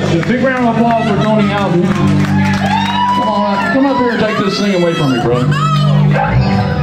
much. A big round of applause for Tony Alvin. Come on, come up here and take this thing away from me, brother.